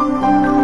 you